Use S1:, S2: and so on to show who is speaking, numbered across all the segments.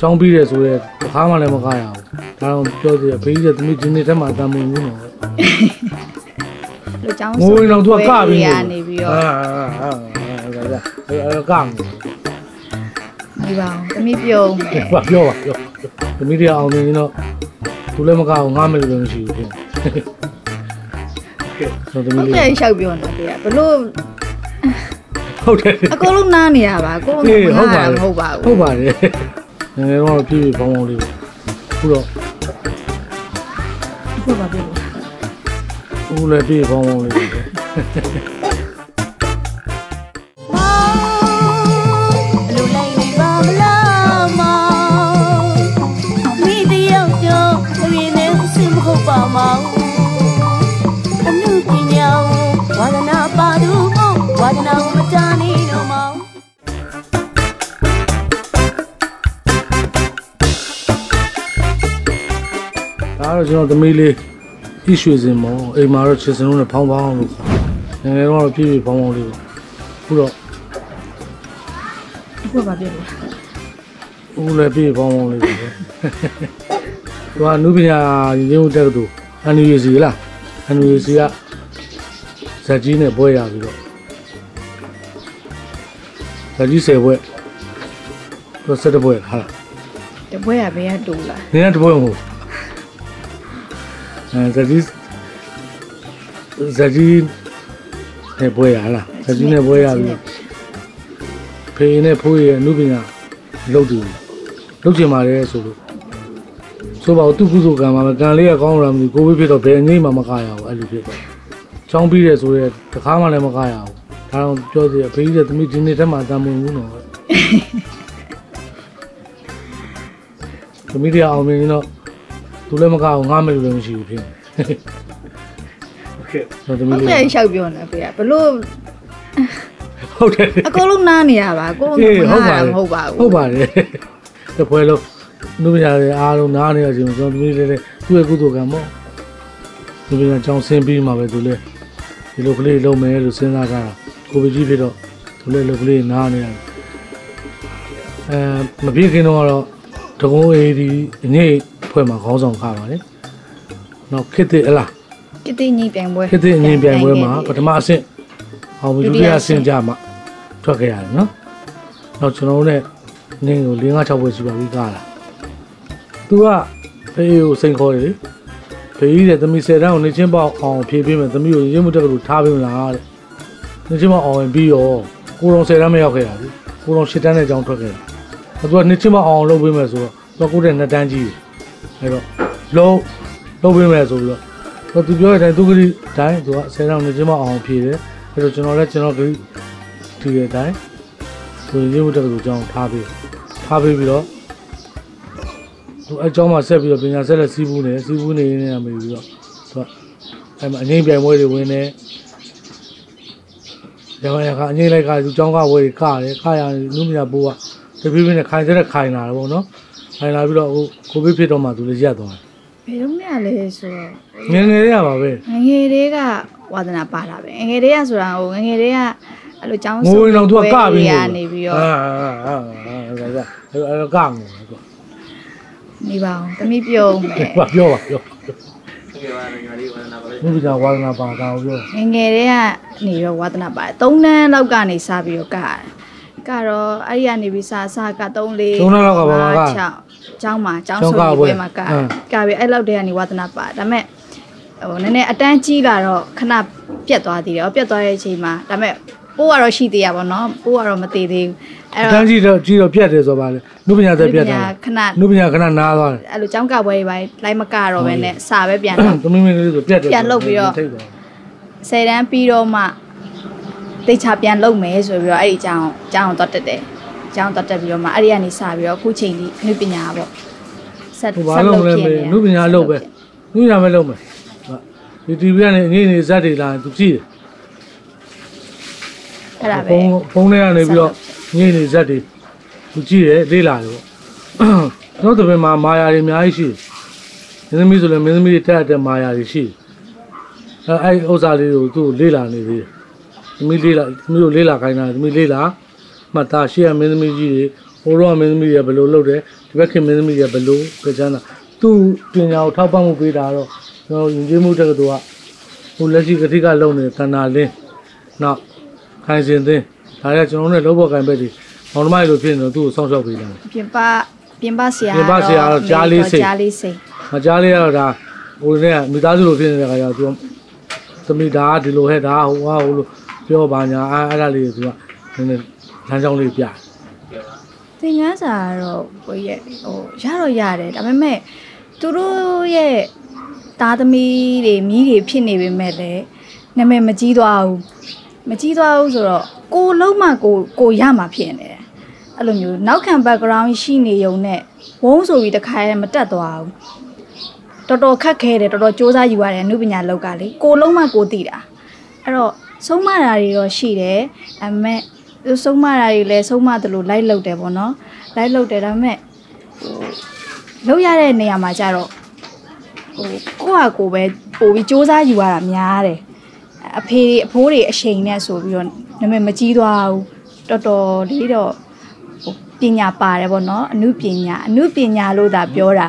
S1: ចောင်းပြီးတယ်ဆိုတော့ခါမှလည်းမကားရဘူးဒါတော့ပြောစီရဘေးကြီးကသမီးဒီနေ့ထက်မှတန်မွေနေတယ်
S2: လို့ចောင်းဆို
S1: ငိုရင်တော့သူကကပြီး
S2: နေပြီးတော့
S1: ဟာဟာဟာဒါအဲကမ်း
S2: ဒီပါအောင်သမီးပြုံး
S1: ပါပြောပါပြောသမီးတွေအောင်နေရင်တော့သူလည်းမကအောင်ငားမယ်လို့လည်းမရှိဘူးဖြစ်
S2: ဟုတ်တယ်ရှောက်ပြောနေတယ်ဘလို့
S1: ဟုတ်တယ်
S2: အကုန်လုံးနားနေရပါ
S1: အ
S2: ကုန်
S1: လုံး
S2: နား
S1: နေရ
S2: မဟုတ်ပါဘူးဟု
S1: တ်ပါတယ် ငယ်ငယ်တော့ပြည့်ပြည့်ပေါင်းပေါင်းလေးပဲခုတော့
S2: ဟုတ်ပါပြီ
S1: အခုလည်းပြည့်ပေါင်းပေါင်းလေးပဲ
S3: ဒါတော့
S1: ကျွန်တော်သမီးလေးဤရွှေစင်မောအိမ်မှာတော့ချစ်စင်လုံးနဲ့ဖောင်းဖောင်းလို့ခေါ်ငယ်ငယ်တော့ပြည့်ပြည့်ပေါင်းပေါင်းလေးပဲခုတော့
S2: ဟုတ်ပါပြီ
S1: အခုလည်းပြည့်ပေါင်းပေါင်းလေးပဲသူကအနုပညာရင်းဦးတက်ကတူအန်ယူစီလားအန်ယူစီကဇက်ကြီးနဲ့ပွဲရပြီးတော့ဇက်ကြီး10ပွဲသူ17ပွဲဟာလား
S2: တပွဲရဘယ်ကတူလား
S1: နင်းကတပွဲမဟုတ်အဲ ဇက်ကြီးဇက်ကြီးနဲ့ပွဲရလားဇက်ကြီးနဲ့ပွဲရပြီးတော့ဖေးနဲ့ဖိုးရဲ့အနုပညာလုပ်တယ်လုပ်ချင်ပါတယ်ဆိုလို့ဆိုပါတော့သူကုသိုလ်ကံမှာပဲကံလေးကကောင်းလာမလို့ကိုဝေးဖြစ်တော့ဘယ်အငိမ့်မှမကရဘူးအဲ့လိုဖြစ်တော့ချောင်းပြီးတယ်ဆိုရဲတစ်ခါမှလည်းမကရဘူးဒါတော့ပြောသေးတယ်ဖေးကြီးကသမီးဒီနေ့တက်မှတမ်းမဝင်ဘူးနော်သမီးတွေအောင်မြင်ရင်တော့ သူလည်းမကောက်ငါမလို့လည်းမရှိဘူးဖြစ်ဟုတ်ကဲ့သမီးလေး
S2: အဲ့ရှောက်ပြောနေဖေကဘလို့
S1: ဟုတ်တယ်
S2: အကုန်လုံးနားနေရပါကိုယ်က
S1: ဟုတ်ပါ
S2: မဟုတ်ပါဘူး
S1: ဟုတ်ပါတယ်တပွဲလုံးလူမရတဲ့အားလုံးနားနေရခြင်းကျွန်တော်သမီးလေးလည်းသူ့ရဲ့ကုသိုလ်ကံပေါ့ဒီလိုကြောင်ဆင်းပြီးမှပဲသူလည်းဒီလိုကလေးလုံးမယ်လို့စဉ်းစားကြတာကိုပကြီးဖြစ်တော့သူလည်းလိုကလေးနားနေရတယ်အဲမပြေခင်တော့တော့တကုံးအေးဒီအညိတ် ဖွဲ့မှာခေါင်းဆောင်ခါပါလေနောက်ခစ်တဲ့အလား
S2: ကတိညီပြိုင်ပွဲ
S1: ခစ်တဲ့အငင်းပြိုင်ပွဲမှာပထမအဆင့်အောင်ပြီးဒုတိယအဆင့်ကြမှာထွက်ခဲ့ရတယ်နော်နောက်ကျွန်တော်တို့ ਨੇ နင်းကို၄၅6ပွဲရှိပါပြီကားလာသူကဖေးကိုစိန်ခေါ်တယ်လေဖေးကြီးတဲ့သမီး10တန်းကိုနေချင်းပေါအောင်ဖြည့်ပေးမယ်သမီးကိုရင်းမှုတက်ကလူထားပေးမလားတဲ့နေချင်းပေါအောင်ဝင်ပြီးရောကိုတော်10တန်းမရောက်ခဲ့ရဘူးကိုတော်10တန်းနဲ့ကြောင်းထွက်ခဲ့တယ်သူကနေချင်းပေါအောင်လုပ်ပေးမယ်ဆိုတော့သူကကိုတဲ့2တန်းကြီး အဲ့တော့လုံးလုပ်ပေးမယ်ဆိုပြီးတော့တော့သူပြောတဲ့အတိုင်းသူကလေးတိုင်းသူကဆယ်တောင်နေချင်းမအောင်ဖြေတယ်အဲ့တော့ကျွန်တော်လည်းကျွန်တော်ကလေးဒီတဲ့အတိုင်းသူရေမှုတက်ကလူကြောင်းထားပြီးထားပြီးပြီးတော့သူအကြောင်းမှာဆက်ပြီးတော့ပညာဆက်လက်စီးပူးနေစီးပူးနေနေရမယ်ပြီးတော့သူကအဲ့မှာအငိမ့်ပြိုင်ပွဲတွေဝင်နေရမရကအငိမ့်လိုက်ကသူကြောင်းကဝယ်ကတယ်ကရနုမညာပိုးကတပြည့်ပြည့်နဲ့ခိုင်တဲ့ခိုင်လာတယ်ပေါ့နော် ခိုင်လာပြီးတော့ဟိုကိုဗစ်ဖြစ်တော့မှသူလည်းရက်သွားတယ်
S2: ဘယ်တော့မှလဲဆိုတော့
S1: ငယ်ငယ်လေးရပါပဲ
S2: ငယ်ငယ်လေးကဝါသနာပါတာပဲငယ်ငယ်လေးကဆိုတာဟိုငယ်ငယ်လေးကအဲ့လိုចောင်း
S1: ငိုရင်တော့ तू ကကပြီး
S2: ရ
S1: ငို
S2: နေပြီးတော့
S1: အာအာအာဒါကအဲ့တော့ကငိုကွာ
S2: နေပါအောင်သမီးပြုံးမယ်
S1: ဘာပြောပါပြောဘုရားဝါဒနာပါတာကိုပြော
S2: ငယ်ငယ်လေးကနေတော့ဝါသနာပါတယ်၃နန်းလောက်ကနေစပြီးတော့ကရတယ်ကတော့အဲ့ဒီကနေပြီးစစက3 4
S1: သုံးနှစ်လောက်ကဘာမှက
S2: 6 เจ้าမှာเจ้าဆိုပြီး
S1: ပွဲ
S2: မှာကာကာပြီးအဲ့လောက်တည်းကနေဝါသနာပါဒါပေမဲ့ဟိုနည်းနည်းအတန်းကြီးလာတော့ခဏပြက်သွားသေးတယ်။ပြက်သွားတဲ့အချိန်မှာဒါပေမဲ့ပိုးကတော့ရှိသေးရပါတော့။ပိုးကတော့မသေးသေးဘူး။အဲ့တော့
S1: အတန်းကြီးတော့ကြီးတော့ပြက်တယ်ဆိုပါလေ။နုပညာသက်ပြက်တာ။
S2: ခဏ
S1: နုပညာခဏနားသွားတယ်။
S2: အဲ့လိုကြောင်းကပွဲတွေပိုင်းလိုက်မကတော့ပဲနဲ့စာပဲပြန်တော့
S1: သမီးမင်းလေးဆိုပြက်တယ်။
S2: ပြန်လုပ်ပြီးတော့ဆယ်တန်းပြီးတော့မှတေချာပြန်လုပ်မယ်ဆိုပြီးတော့အဲ့ဒီအကြောင်းအကြောင်းတော့တက်တယ်။ ចောင်းတော့တက်ပြီးတော့မှအဲ့ဒီကနေစပြီးတော့အခုချိန်ဒီအနုပညာပေါ့ဆက်
S1: ဟိုဘာလို့မလဲမေးနုပညာလုပ်ပဲနုပညာပဲလုပ်မယ်ဒီ TV ကနေအငိမ့်နေဇက်တွေလာရင်သူကြည့်တယ်
S2: အဲ့ဒါပဲ
S1: ဖုန်းဖုန်းထဲကနေပြီးတော့ငိမ့်နေဇက်တွေသူကြည့်တယ်လေးလာတယ်ပေါ့တော့တပင်မှာမာယာတွေအများကြီးရှိတယ်မင်းသမီးဆိုလည်းမင်းသမီးတွေတက်တဲ့မာယာတွေရှိတယ်အဲအဲ့ဥစ္စာလေးကိုသူ့ကိုလေးလာနေသေးတယ်သမီးလေးလာသမီးကိုလေးလာခိုင်းတာသမီးလေးလာ မှတ်သားရှေ့ကမင်းသမီးကြီးတွေဟဟိုတော့မင်းသမီးတွေကဘယ်လိုလုပ်တယ်ဒီဘက်ခင်မင်းသမီးတွေကဘယ်လိုကြချမ်းတာသူ့ပညာကိုထောက်ပံ့မှုပေးတာတော့ကျွန်တော်ယဉ်ကျေးမှုတက္ကသိုလ်ကဟိုလက်ရှိကတိကလုံနေတဲ့ခန္ဓာလင်းနောက်ခိုင်စင်သင်းဒါတွေကကျွန်တော်တို့နဲ့လုံးဘော်ကံပဲဒီမောင်နှမတွေလိုဖြစ်နေတော့သူ့ကိုစောင့်ရှောက်ပေးလာတယ်
S2: ပြင်ပပြင်ပဆရာ
S1: ပြင်ပဆရာကတော့ကြားလေးစိတ်
S2: ကြားလေးစိတ်။
S1: မကြားလေးကတော့ဒါဟိုနေ့ကမိသားစုလိုဖြစ်နေတဲ့ခါကျတော့သူကသမီးဒါကဒီလိုဟဲ့ဒါဟိုဟာဟိုလိုပြောပါညာအဲ့အဲ့ဒါလေးကိုသူကနည်းနည်း လမ်းကြောင်းလေးပြတယ်
S2: သင်ခန်းစာကတော့ကိုယ့်ရဲ့ဟိုရတော့ရတယ်ဒါပေမဲ့သူတို့ရဲ့သားသမီးတွေမိတွေဖြစ်နေပေမဲ့လည်းနာမည်မကြီးသွားဘူးမကြီးသွားဘူးဆိုတော့ကိုလုံးမှကိုကိုရမှာဖြစ်နေတယ်အဲ့လိုမျိုးနောက်ခံ background ရှိနေုံနဲ့ဝုန်းဆိုပြီးတခါရဲမတက်သွားဘူးတော်တော်ခက်ခဲတယ်တော်တော်စ조사ယူရတယ်အနုပညာလောက်ကလေကိုလုံးမှကိုသိတာအဲ့တော့ဆုံးမတာတွေတော့ရှိတယ်ဒါပေမဲ့သူ ဆုံးမတာတွေလည်းဆုံးမတယ်လို့လိုက်လုပ်တယ်ပေါ့နော်လိုက်လုပ်တယ်ဒါပေမဲ့ဟိုလုပ်ရတဲ့နေရာမှာကျတော့ဟိုကိုယ့်ဟာကိုယ်ပဲပို့ပြီးစ조사ယူရတာများတယ်အဖေတွေအဖိုးတွေအချိန်နဲ့ဆိုပြီးတော့နာမည်မကြီးသွားဘူးတော်တော်လေးတော့ဟိုပညာပါတယ်ပေါ့နော်အနုပညာအနုပညာလို့သာပြောတာ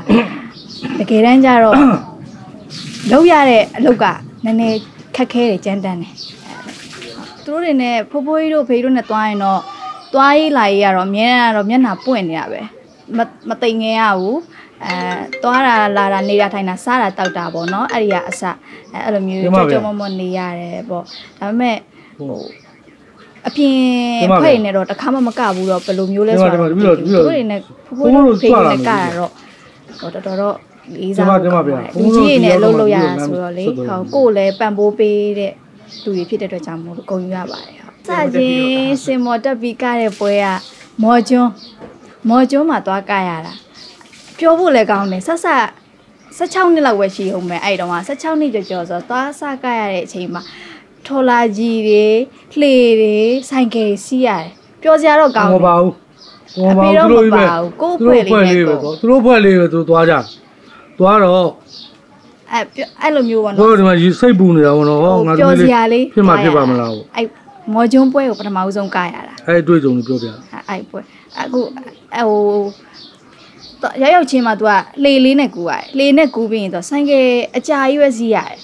S2: တကယ်တမ်းကျတော့လုပ်ရတဲ့အလုပ်ကနည်းနည်းခက်ခဲတယ်ကြမ်းတမ်းတယ် သူတို့တွေနဲ့ဖိုးဖိုးကြီးတို့ဖေးတို့နဲ့တွားရင်တော့တွားရေးလာရေးကတော့အများအားတော့မျက်နှာပွင့်နေတာပဲမမတိမ်ငယ်ရဘူးအဲတွားတာလာတာနေတာထိုင်တာစားတာတောက်တာပေါ့နော်အဲ့ဒီကအစအဲအဲ့လိုမျိုးကြောက်ကြောက်မမနေရတယ်ပေါ့ဒါပေမဲ့ဟိုအပြင်ဖွဲ့နေတော့တစ်ခါမှမကဘူးတော့ဘယ်လိုမျိုးလဲဆိုတော့သူတို့တွေနဲ့ဖိုးဖိုးတို့ဖေးတို့နဲ့ကတာတော့ဟိုတော်တော်တော့လေးစားလူကြီးတွေနဲ့အလုပ်လုပ်ရတာဆိုတော့လေဟောကိုယ်လည်းပံ့ပိုးပေးတဲ့ သူတွေဖြစ်တဲ့အတွက်ကြောင့်မို့လို့ဂုဏ်ယူရပါတယ်ဟုတ်စချင်းစင်မော်တက်ပြီးကတဲ့ပွဲကမော်ကျွန်းမော်ကျွန်းမှာသွားကရတာပြောဖို့လည်းကောင်းတယ်ဆက်ဆက်16နှစ်လောက်ပဲရှိအောင်ပဲအဲ့တုန်းက16နှစ်ကျော်ကျော်ဆိုတော့သွားစကရတဲ့အချိန်မှာထော်လာကြီးတွေလှေတွေဆိုင်ကယ်တွေစီးရတယ်ပြောစရာတော့ကောင်း
S1: ဟော
S2: တယ်
S1: ပါဘူးဟောပါဘူးသူတို့ကြီးပဲ
S2: ကိုယ့်ဖွဲ့လေးနဲ့ကိုယ်
S1: သူတို့ဖွဲ့လေးပဲသူသွားကြသွားတော့
S2: အဲ့ပြောအဲ့လိုမျိုးပေါ့
S1: ဟို
S2: နော်
S1: ဒီမှာစိတ်ပူနေတာဘောနော်ဟောငါ
S2: ပြော
S1: သမီး
S2: စရာလေး
S1: ဖြစ်မှာဖြစ်ပါမလားဟို
S2: အဲ့မော်ကျွန်းပွဲကိုပထမဦးဆုံးကရတာ
S1: အဲ့အတွေ့အကြုံကိုပြောပြ
S2: အဲ့ပွဲအခုဟိုတော့ရောက်ရောက်ချင်းမှာ तू ကလေလေးနဲ့ကူရတယ်လေနဲ့ကူပြီးရင် तू ဆိုင်ကယ်အကြာကြီးပဲစီးရတယ်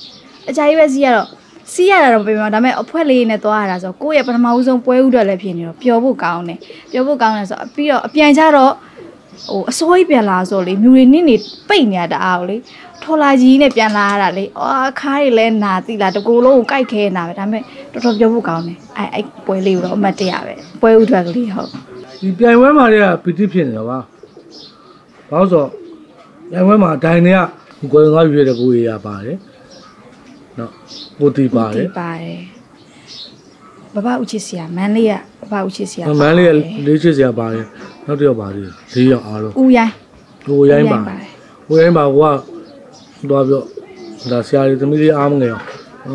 S2: အကြာကြီးပဲစီးရတော့စီးရတာတော့ပြင်မှာဒါပေမဲ့အဖွဲလေးနဲ့သွားရတာဆိုတော့ကိုယ့်ရဲ့ပထမဦးဆုံးပွဲဥတော်လည်းဖြစ်နေတော့ပျော်ဖို့ကောင်းတယ်ပျော်ဖို့ကောင်းတယ်ဆိုတော့ပြီးတော့အပြန်ကြတော့ ဟိုအစိုးရပြန်လာဆိုလေမြူတွေနစ်နေပိတ်နေရတာအားကိုလေထော်လာကြီးနဲ့ပြန်လာရတာလေအော်ခါးတွေလဲနာတိလာတကူလုံးကိုကြိုက်ခဲနာပဲဒါပေမဲ့တော်တော်ပျော်ဖို့ကောင်းတယ်အဲ့အဲ့ပွဲလေးကိုတော့အမှတ်တရပဲပွဲဥတော်ကလေးဟုတ်
S1: ဒီပြိုင်ပွဲမှာတွေကပီတိဖြစ်နေတာပါဘာလို့ဆိုတော့ပြိုင်ပွဲမှာဒိုင်တွေကကိုယ်သွားပြည့်တဲ့ကိုကြီးရပါတယ်နော်ကိုတီပါတယ်
S2: ပါတယ်ဘဘဦးချစ်ဆရာမန်းလေးကဘဘဦးချစ်ဆရာ
S1: မန်းလေးကလေးချစ်စရာပါတယ် နောက်တစ်ယောက်ပါတယ်လေးယောက်အားလုံး
S2: ဦးရိုင်း
S1: ကိုရိုင်းပါကိုရိုင်းပါဟိုကသွားပြောဒါဆရာကြီးသမီးလေးအားမငယ်အောင်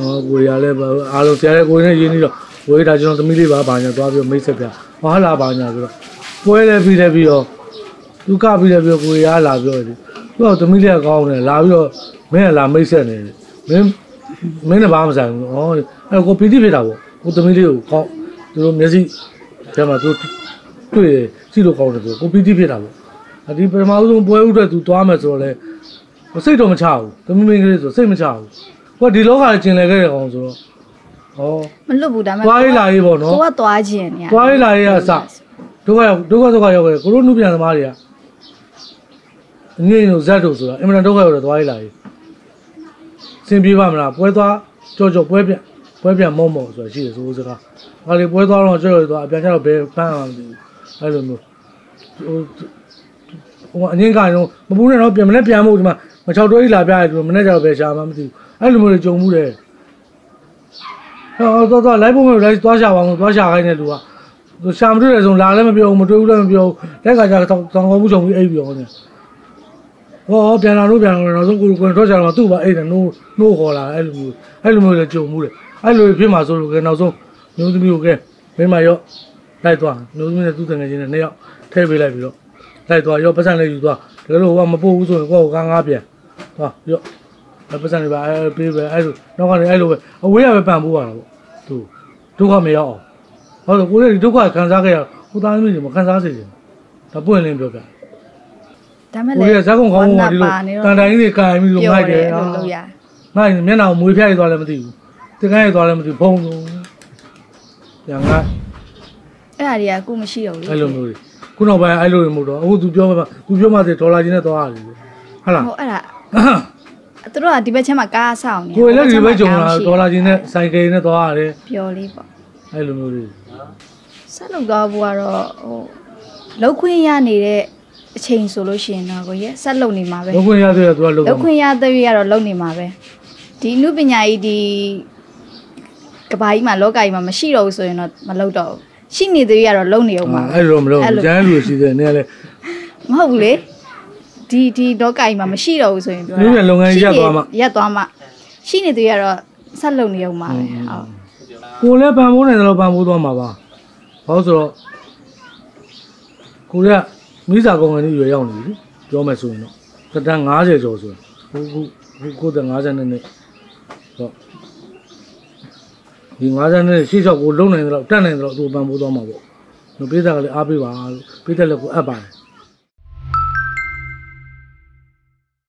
S1: ဟောကိုရလည်းအားလုံးဆရာလည်းကိုရင်းနဲ့ရင်းနေတော့ဝေးတာကျွန်တော်သမီးလေးပါပါညာသွားပြီးမိတ်ဆက်ပြဟောလာပါညာဆိုတော့ပွဲလည်းပြီးလည်းပြီးတော့သူကပြီးလည်းပြီးတော့ကိုရလာပြောတယ်သူကသမီးလေးကကောင်းတယ်လာပြီးတော့မင်းကလာမိတ်ဆက်နေတယ်မင်းမင်းနဲ့ဘာမှမဆိုင်ဘူးဟောအဲ့ကိုပီတိဖြစ်တာပေါ့ကိုသမီးလေးကိုကောင်းသူတို့မျက်စိထဲမှာသူ တွေ့တယ်ကြည့်လို့ကောင်းတယ်ဆိုကိုပီတိဖြစ်တာပေါ့အဒီပထမဆုံးပွဲဥအတွက်သူသွားမယ်ဆိုတော့လေစိတ်တော့မချဘူးသမီးမင်းကလေးဆိုစိတ်မချဘူးဟိုကဒီလောကကြီးကျင်လည်ခဲ့တဲ့ကောင်ဆိုတော့ဟော
S2: မလွတ်ဘူးဒါပေမဲ့
S1: သွားရေးလာရေးပေါ့နော်
S2: ကိုကသွားခြင်းနေရ
S1: သွားရေးလာရေးကအစဒုက္ခရောက်ဒုက္ခဒုက္ခရောက်ခဲ့တယ်ကိုတို့နုပြန်သမားတွေကအငိမ့်တို့ဇက်တို့ဆိုတာအင်မတန်ဒုက္ခရောက်တယ်သွားရေးလာရေးစင်ပြေပါမလားပွဲသွားကြောကြောပွဲပြန်ပွဲပြန်မုံမုံဆိုတာရှိတယ်ဆိုစကားဒါလေပွဲသွားတော့ကြောကြောသွားအပြန်ကျတော့ဘယ်ပန်းအောင်မသိဘူး အဲ့လိုမျိုးဟိုဟိုအငင်းကရင်မပူးနဲ့တော့ပြန်မနဲ့ပြန်မို့ဒီမှာမချောက်တွဲကြီးလာပြရတယ်ဒီမနဲ့ကျတော့ပဲရှာမှမသိဘူးအဲ့လိုမျိုးတွေကြုံမှုတယ်ဟောတော့တော့လိုက်ဖို့မလိုက်သွားရှာပါအောင်သွားရှာခိုင်းတဲ့လူကသူရှာမတွေ့တဲ့ဆိုလာလည်းမပြောဘူးမတွေ့ဘူးလည်းမပြောဘူးလက်ကကြတော့တောင်ကောင်းမှုချုံပြီးအိပ်ပြောနေဟောပြန်လာလို့ပြန်လာတော့ဆုံးကိုကိုတော့ရှာတော့သူ့ပါအိပ်တယ်နိုးနိုးခေါ်လာအဲ့လိုမျိုးအဲ့လိုမျိုးလည်းကြုံမှုတယ်အဲ့လိုဖြစ်မှာဆိုလို့ကဲနောက်ဆုံးမျိုးသမီးကိုကဲမင်းမရော လိုက်သွားမျိုးသမီးနဲ့သူ့တငယ်ချင်းနဲ့နှစ်ယောက်ထည့်ပေးလိုက်ပြီးတော့လိုက်သွားရောပတ်စံလေးယူသွားတကယ်လို့ဟိုကမပို့ဘူးဆိုရင်ကိုယ့်ကိုကားငါးပြန်သွားရောအဲ့ပတ်စံလေးပါအဲပေးပဲအဲ့လိုနောက်ကနေအဲ့လိုပဲအဝေးရပဲပန်ပိုးရတာပေါ့သူဒုက္ခမရောက်အောင်ဟုတ်တယ်ကိုယ်ကဒီဒုက္ခခံစားခဲ့ရဟိုသားသမီးတွေမခံစားစေချင်ဒါပွင့်လင်းပြောပြ
S2: ဒါမဲ့
S1: ကို
S2: လည်း
S1: ရီးယားဇက်ကုံကောင်းကောင်ကဒီလိုတန်တိုင်ကြီးတွေကာပြီးလို့
S2: ပြော
S1: ငိုက်တယ်
S2: လို့လို့ရ
S1: ငိုက်မျက်နှာကိုမွေးဖျားရသွားလည်းမသိဘူးတင်ကိုင်းရသွားလည်းမသိဘူးဖုံးဆုံးပြန်ငါ
S2: အဲ့ဒါတွေကကိုမရှိတော့ဘူး
S1: အဲ့လိုမျိုးတွေခုနောက်ပိုင်းအဲ့လိုတွေမဟုတ်တော့အခု तू ပြောမှာ तू ပြောမှဆိုဒေါ်လာချင်းနဲ့သွားရတယ်ဟုတ်လား
S2: ဟုတ်အဲ့ဒါသူတို့ကဒီဘက်ချမ်းမှာကားဆောင်နေ
S1: ကိုယ်လည်းဒီဘက်ဂျုံလာဒေါ်လာချင်းနဲ့ဆိုင်ကယ်နဲ့သွားရတယ်
S2: ပျော်လေးပေါ့
S1: အဲ့လိုမျိုးတွေ
S2: ဆက်လုပ်သွားဖို့ကတော့ဟိုလောက်ခွင့်ရနေတဲ့အချိန်ဆိုလို့ရှိရင်တော့ကိုရဲ့ဆက်လုပ်နေမှာပဲ
S1: လောက်ခွင့်ရသေးရသူကလောက်
S2: ခွင့်ရသေးရတော့လုပ်နေမှာပဲဒီအမှုပညာကြီးဒီကဘာကြီးမှာလောကကြီးမှာမရှိတော့ဘူးဆိုရင်တော့မလုပ်တော့ဘူး ရှိနေသေးရတော့လုပ်နေအောင်ပါပဲ
S1: အဲ့လိုမလုပ်ဘူးကျန်လူရှိတယ်နည်းလေ
S2: မဟုတ်ဘူးလေဒီဒီလောကကြီးမှာမရှိတော့ဘူးဆိုရင်ပြော
S1: လူရဲ့လုပ်ငန်းရပ်သွားမှ
S2: ရက်သွားမှရှိနေသေးရတော့ဆက်လုပ်နေအောင်ပါပဲဟုတ်
S1: ကိုလည်းပံမိုးနိုင်တယ်လို့ပံမိုးသွားမှာပါဘာလို့ဆိုတော့ကိုလည်းမိစာကောင်ကနေရွယ်ရောက်နေပြီပြောမယ်ဆိုရင်တော့တတန်း90ကျော်ဆိုရင်ဟိုခုကိုတဲ့50နဲ့နဲ့တော့ ဒီ50နဲ့ရှေ့လျှောက်ကိုလုံနိုင်တယ်လို့တက်နိုင်တယ်လို့သူပံမိုးသွားမှာပေါ့။ဒီပိဿကလည်းအားပေးပါလို့ပိဿလည်းကိုအပ်ပါတယ်